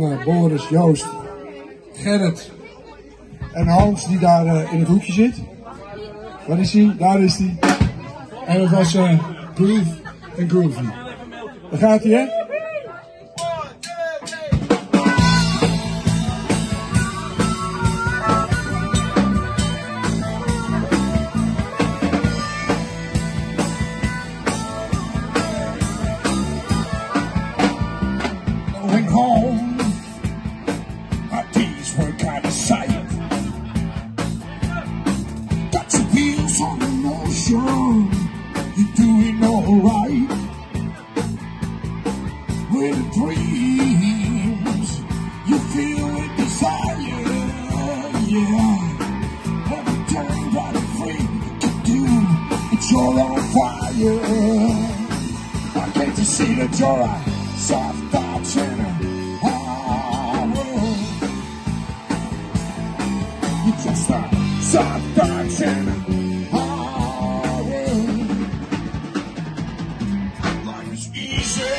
uh, Boris, Joost, Gerrit en Hans die daar uh, in het hoekje zit. Waar is hij? Daar is hij. En dat was uh, Groove en Groovy. Daar gaat hij hè? Yeah. Every turn right and free, do, it's all on fire. I can't you see that you're a soft thoughts in a world? You're just a soft thoughts in a world. Life is easy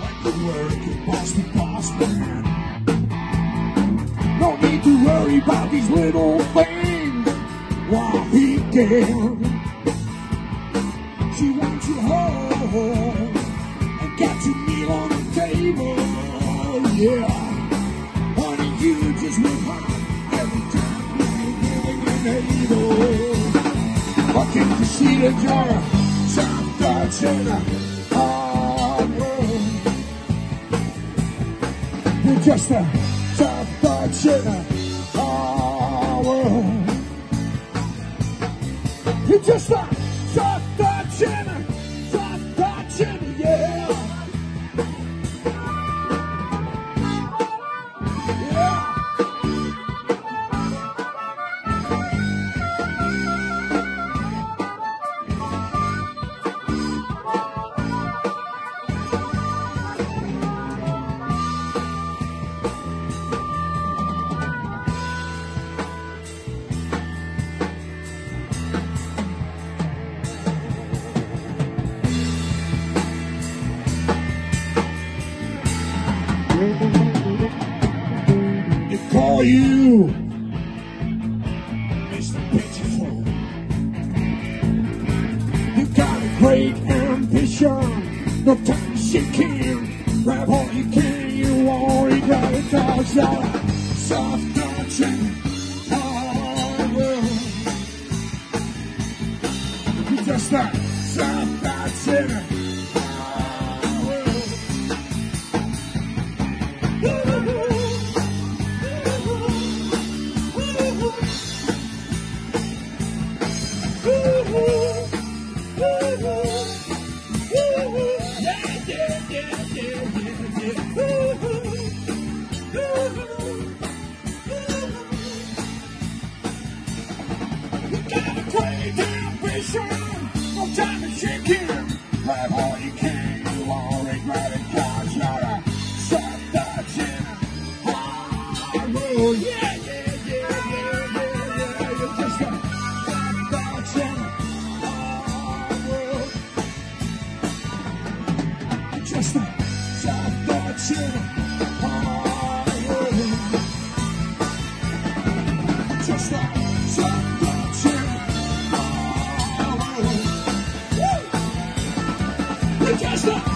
when the work is boss to boss man. No need to worry about these little things while he can. She wants you home and got your meal on the table. Yeah, honey, you just went home every time you're giving an able. Why can't you see that you're a soft thoughts in a hard world? Oh, oh. You're just a hard world. You're just a soft Call you Mr. Pitiful. You got a great ambition, no time to shake in. Grab all you can, you already got it all out. Soft touching. You just a soft touching, No time to check in. Grab all you can. You won't regret it. God's not a shut the gym. I. Yeah, yeah, yeah, yeah, yeah, yeah. You're just a shut the gym. I roll. Just a Manchester.